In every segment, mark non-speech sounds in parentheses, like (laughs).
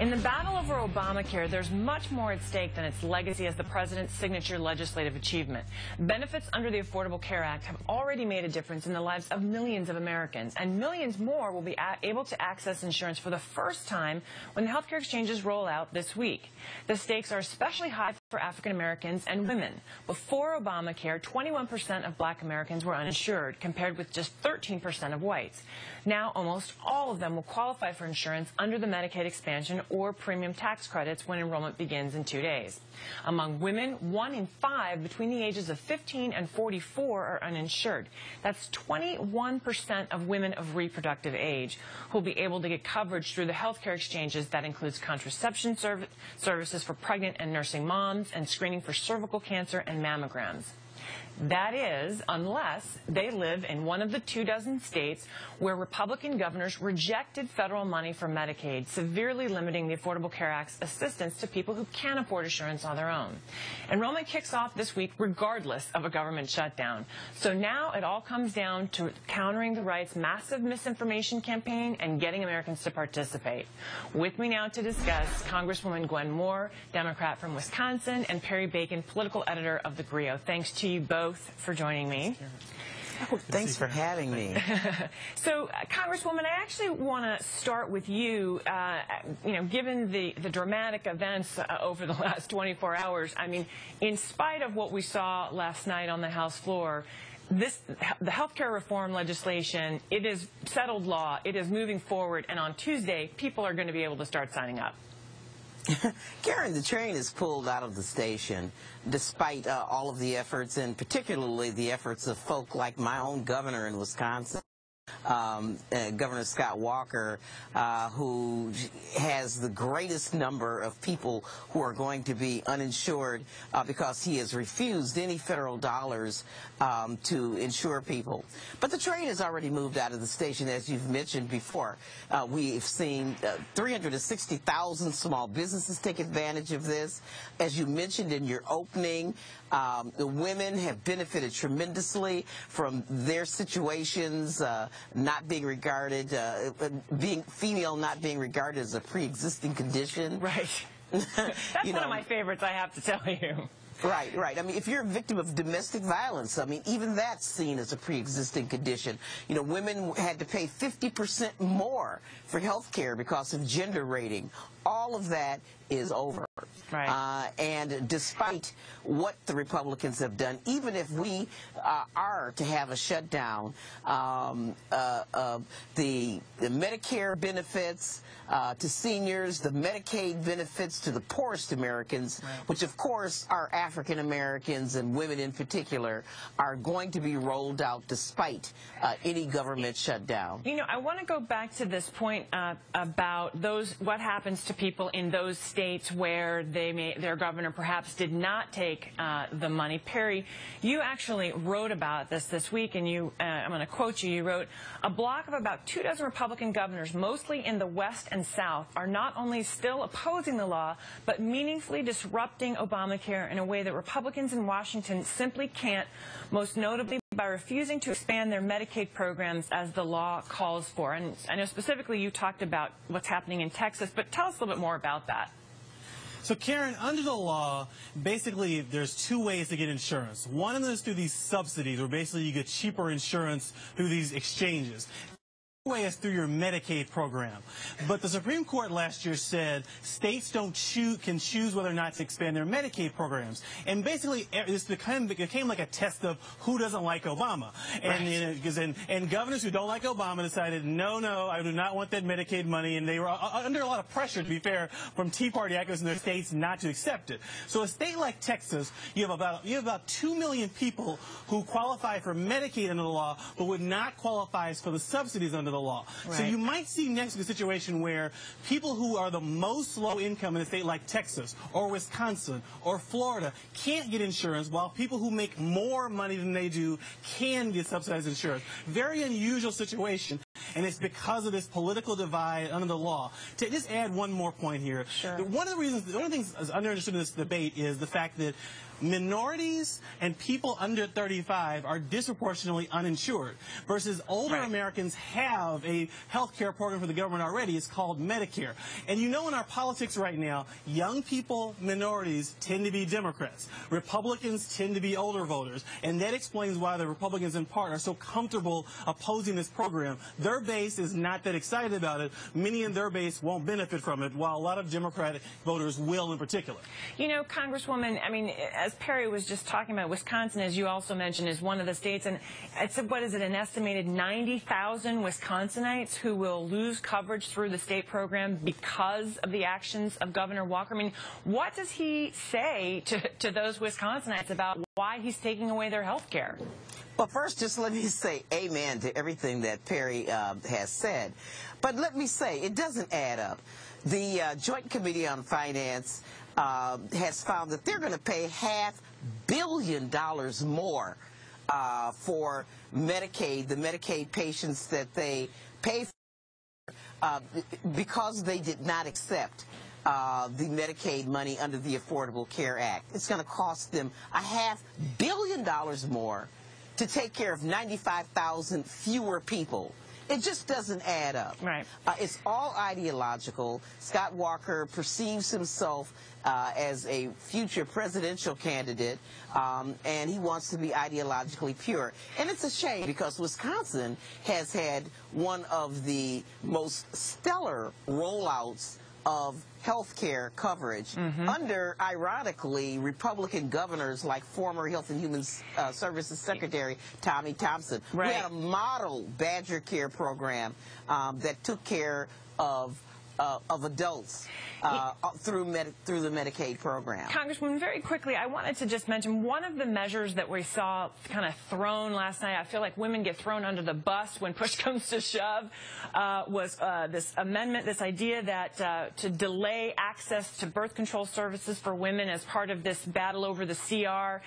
In the battle over Obamacare, there's much more at stake than its legacy as the president's signature legislative achievement. Benefits under the Affordable Care Act have already made a difference in the lives of millions of Americans, and millions more will be able to access insurance for the first time when the healthcare exchanges roll out this week. The stakes are especially high for African Americans and women. Before Obamacare, 21% of black Americans were uninsured, compared with just 13% of whites. Now, almost all of them will qualify for insurance under the Medicaid expansion or premium tax credits when enrollment begins in two days. Among women, one in five between the ages of 15 and 44 are uninsured. That's 21% of women of reproductive age who will be able to get coverage through the healthcare exchanges. That includes contraception serv services for pregnant and nursing moms and screening for cervical cancer and mammograms. That is, unless they live in one of the two dozen states where Republican governors rejected federal money for Medicaid, severely limiting the Affordable Care Act's assistance to people who can't afford insurance on their own. Enrollment kicks off this week regardless of a government shutdown. So now it all comes down to countering the right's massive misinformation campaign and getting Americans to participate. With me now to discuss, Congresswoman Gwen Moore, Democrat from Wisconsin, and Perry Bacon, political editor of The Grio. Thanks to you both both for joining me. Oh, thanks for having me. (laughs) so, uh, Congresswoman, I actually want to start with you. Uh, you know, given the, the dramatic events uh, over the (laughs) last 24 hours, I mean, in spite of what we saw last night on the House floor, this, the health care reform legislation, it is settled law. It is moving forward. And on Tuesday, people are going to be able to start signing up. (laughs) Karen, the train is pulled out of the station despite uh, all of the efforts and particularly the efforts of folk like my own governor in Wisconsin um, uh, Governor Scott Walker, uh, who has the greatest number of people who are going to be uninsured uh, because he has refused any federal dollars um, to insure people. But the train has already moved out of the station, as you've mentioned before. Uh, we've seen uh, 360,000 small businesses take advantage of this. As you mentioned in your opening, um, the women have benefited tremendously from their situations uh, not being regarded, uh, being female not being regarded as a pre-existing condition. Right. (laughs) That's you know, one of my favorites, I have to tell you. Right, right. I mean, if you're a victim of domestic violence, I mean, even that's seen as a pre-existing condition. You know, women had to pay 50% more for health care because of gender rating. All of that is over. Right. Uh, and despite what the Republicans have done, even if we uh, are to have a shutdown, um, uh, the, the, Medicare benefits uh, to seniors, the Medicaid benefits to the poorest Americans, right. which of course are African Americans and women in particular, are going to be rolled out despite uh, any government shutdown. You know, I want to go back to this point uh, about those what happens to people in those states where they may, their governor perhaps did not take uh, the money. Perry, you actually wrote about this this week, and you, uh, I'm going to quote you. You wrote, "A block of about two dozen Republican governors, mostly in the West and South, are not only still opposing the law, but meaningfully disrupting Obamacare in a way that Republicans in Washington simply can't. Most notably." by refusing to expand their Medicaid programs as the law calls for. And I know specifically you talked about what's happening in Texas, but tell us a little bit more about that. So Karen, under the law, basically there's two ways to get insurance. One of them is through these subsidies, where basically you get cheaper insurance through these exchanges way is through your Medicaid program. But the Supreme Court last year said states don't choose, can choose whether or not to expand their Medicaid programs. And basically, this became, became like a test of who doesn't like Obama. And, right. and, and, governors who don't like Obama decided, no, no, I do not want that Medicaid money. And they were uh, uh, under a lot of pressure, to be fair, from Tea Party activists in their states not to accept it. So a state like Texas, you have about, you have about 2 million people who qualify for Medicaid under the law, but would not qualify for the subsidies under the law. Right. So you might see next a situation where people who are the most low income in a state like Texas or Wisconsin or Florida can't get insurance while people who make more money than they do can get subsidized insurance. Very unusual situation. And it's because of this political divide under the law. To just add one more point here. Sure. One of the reasons, one of the things understood in this debate is the fact that minorities and people under 35 are disproportionately uninsured, versus older Right. Americans have a health care program for the government already. It's called Medicare. And you know in our politics right now, young people, minorities tend to be Democrats. Republicans tend to be older voters. And that explains why the Republicans in part are so comfortable opposing this program. Their base is not that excited about it. Many in their base won't benefit from it, while a lot of Democratic voters will in particular. You know, Congresswoman, I mean, as Perry was just talking about, Wisconsin, as you also mentioned, is one of the states, and it's, what is it, an estimated 90,000 Wisconsinites who will lose coverage through the state program because of the actions of Governor Walker. I mean, what does he say to, to those Wisconsinites about why he's taking away their health care? Well, first, just let me say amen to everything that Perry uh, has said. But let me say, it doesn't add up. The uh, Joint Committee on Finance uh, has found that they're going to pay half billion dollars more uh, for Medicaid, the Medicaid patients that they pay for, uh, because they did not accept uh, the Medicaid money under the Affordable Care Act. It's going to cost them a half billion dollars more to take care of 95,000 fewer people. It just doesn't add up. Right. Uh, it's all ideological. Scott Walker perceives himself uh, as a future presidential candidate, um, and he wants to be ideologically pure. And it's a shame because Wisconsin has had one of the most stellar rollouts of health care coverage under, ironically, Republican governors like former Health and Human uh, Services Secretary Tommy Thompson. We had a model Badger Care program um, that took care of uh, of adults uh, through med- through the Medicaid program. Congresswoman, very quickly, I wanted to just mention one of the measures that we saw kind of thrown last night. I feel like women get thrown under the bus when push (laughs) comes to shove. Uh, was uh, this amendment, this idea that uh, to delay access to birth control services for women as part of this battle over the CR.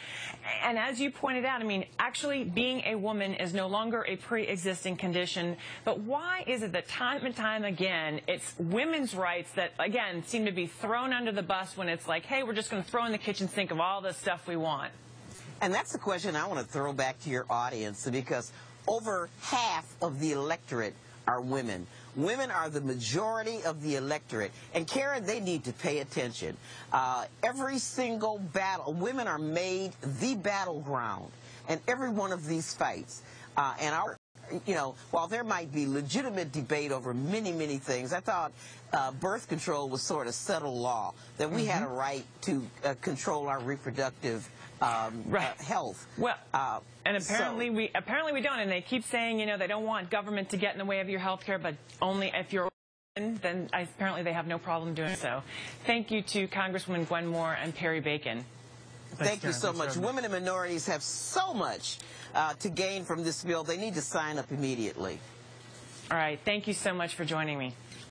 And as you pointed out, I mean, actually being a woman is no longer a pre-existing condition. But why is it that time and time again it's women's rights that again seem to be thrown under the bus when it's like, hey, we're just going to throw in the kitchen sink of all the stuff we want? And that's the question I want to throw back to your audience because over half of the electorate are women. Women are the majority of the electorate. And Karen, they need to pay attention. Uh, every single battle, women are made the battleground in every one of these fights. Uh, and our you know, while there might be legitimate debate over many, many things, I thought uh, birth control was sort of settled law, that we had a right to uh, control our reproductive um, Right. uh, health. Well, Uh, and apparently so- we apparently we don't, and they keep saying you know they don't want government to get in the way of your health care, but only if you're. Then apparently they have no problem doing so. Thank you to Congresswoman Gwen Moore and Perry Bacon. Thank you so much. Women and minorities have so much uh, to gain from this bill. They need to sign up immediately. All right, thank you so much for joining me.